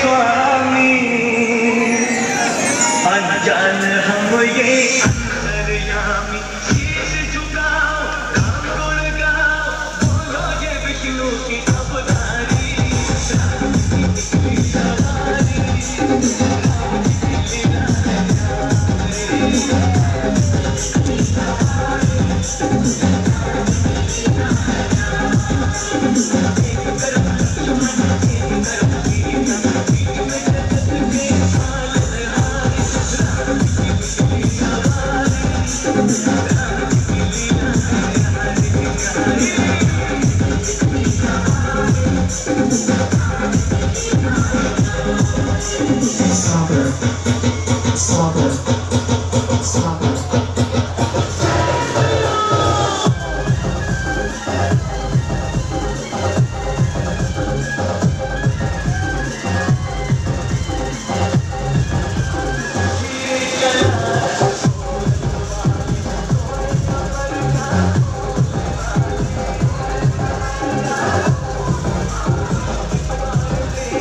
स्वामी। अनजान हम ये अंतर्यामी Slaughter. Slaughter. Slaughter.